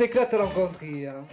on s'éclate à rencontrer. hein.